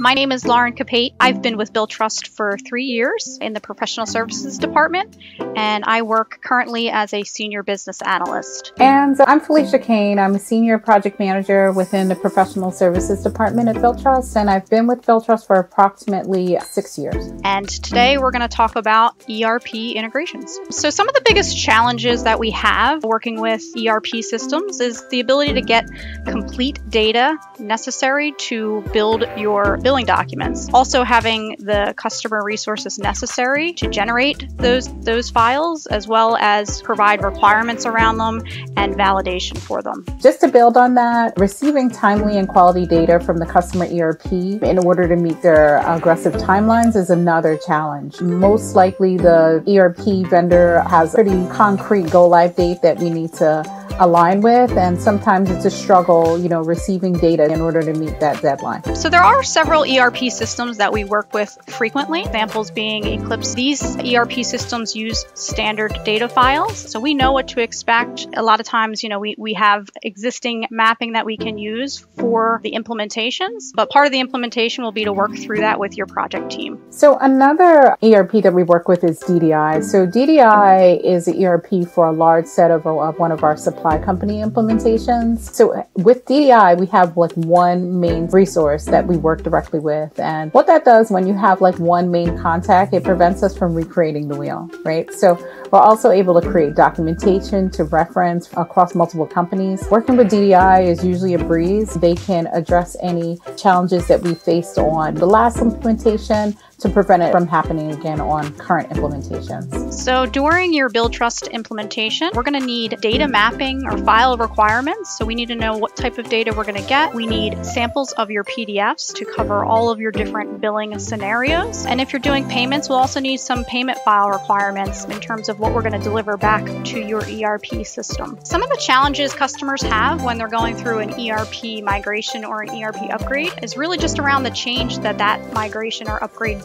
My name is Lauren Capate. I've been with Billtrust for three years in the professional services department, and I work currently as a senior business analyst. And I'm Felicia Kane. I'm a senior project manager within the professional services department at Billtrust, and I've been with Billtrust for approximately six years. And today we're going to talk about ERP integrations. So, some of the biggest challenges that we have working with ERP systems is the ability to get complete data necessary to build your billing documents. Also having the customer resources necessary to generate those those files as well as provide requirements around them and validation for them. Just to build on that, receiving timely and quality data from the customer ERP in order to meet their aggressive timelines is another challenge. Most likely the ERP vendor has a pretty concrete go live date that we need to align with and sometimes it's a struggle you know receiving data in order to meet that deadline. So there are several erp systems that we work with frequently. Examples being eclipse. These erp systems use standard data files. So we know what to expect. A lot of times you know we, we have existing mapping that we can use for the implementations but part of the implementation will be to work through that with your project team. So another erp that we work with is ddi so ddi is the erp for a large set of, of one of our supply supply company implementations. So uh, with DDI, we have like one main resource that we work directly with. And what that does when you have like one main contact, it prevents us from recreating the wheel, right? So we're also able to create documentation to reference across multiple companies. Working with DDI is usually a breeze. They can address any challenges that we faced on the last implementation to prevent it from happening again on current implementations. So during your Billtrust implementation, we're going to need data mapping or file requirements. So we need to know what type of data we're going to get. We need samples of your PDFs to cover all of your different billing scenarios. And if you're doing payments, we'll also need some payment file requirements in terms of what we're going to deliver back to your ERP system. Some of the challenges customers have when they're going through an ERP migration or an ERP upgrade is really just around the change that that migration or upgrade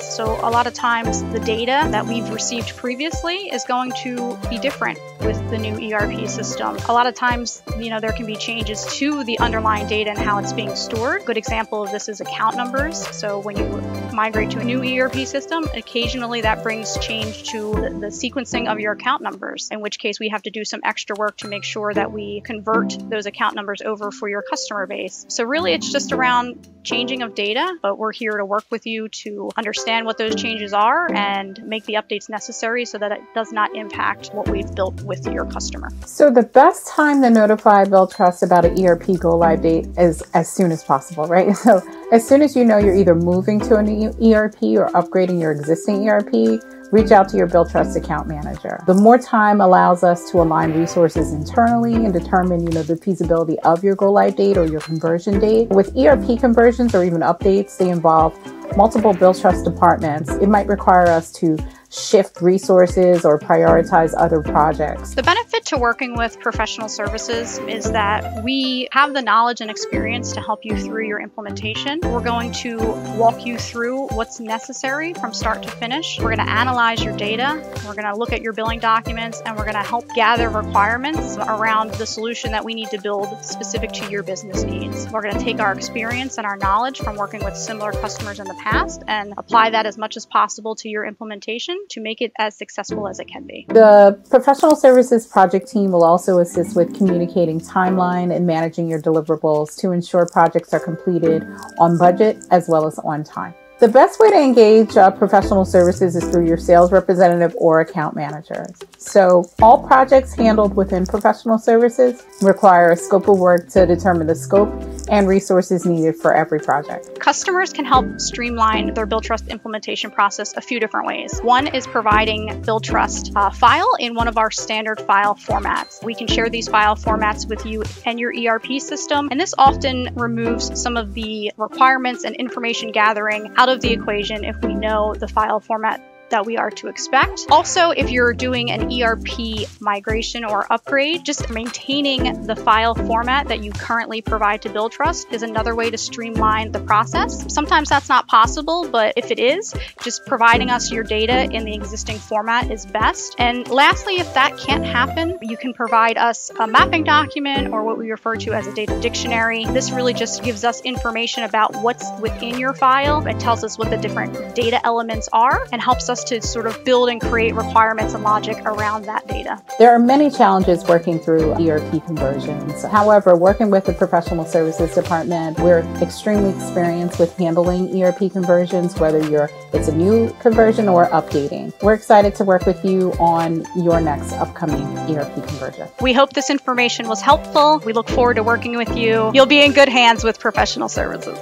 So a lot of times the data that we've received previously is going to be different with the new ERP system. A lot of times, you know, there can be changes to the underlying data and how it's being stored. Good example of this is account numbers. So when you migrate to a new ERP system, occasionally that brings change to the, sequencing of your account numbers, in which case we have to do some extra work to make sure that we convert those account numbers over for your customer base. So really it's just around changing of data, but we're here to work with you to understand what those changes are and make the updates necessary so that it does not impact what we've built with your customer. So the best time to notify Billtrust about an ERP go live date is as soon as possible, right? So as soon as you know you're either moving to a new ERP or upgrading your existing ERP, reach out to your Billtrust account manager. The more time allows us to align resources internally and determine, you know, the feasibility of your go live date or your conversion date. With ERP conversions or even updates, they involve multiple Billtrust departments. It might require us to shift resources or prioritize other projects. The benefit to working with professional services is that we have the knowledge and experience to help you through your implementation. We're going to walk you through what's necessary from start to finish. We're going to analyze your data, we're going to look at your billing documents, and we're going to help gather requirements around the solution that we need to build specific to your business needs. We're going to take our experience and our knowledge from working with similar customers in the past and apply that as much as possible to your implementation to make it as successful as it can be. The professional services project team will also assist with communicating timeline and managing your deliverables to ensure projects are completed on budget as well as on time. The best way to engage uh, professional services is through your sales representative or account manager. So, all projects handled within professional services require a scope of work to determine the scope and resources needed for every project. Customers can help streamline their Billtrust implementation process a few different ways. One is providing Billtrust uh, file in one of our standard file formats. We can share these file formats with you and your ERP system, and this often removes some of the requirements and information gathering out of the equation if we know the file format that we are to expect. Also, if you're doing an ERP migration or upgrade, just maintaining the file format that you currently provide to Billtrust is another way to streamline the process. Sometimes that's not possible, but if it is, just providing us your data in the existing format is best. And lastly, if that can't happen, you can provide us a mapping document or what we refer to as a data dictionary. This really just gives us information about what's within your file. It tells us what the different data elements are and helps us to sort of build and create requirements and logic around that data. There are many challenges working through ERP conversions. However, working with the professional services department, we're extremely experienced with handling ERP conversions, whether you're it's a new conversion or updating. We're excited to work with you on your next upcoming ERP conversion. We hope this information was helpful. We look forward to working with you. You'll be in good hands with professional services.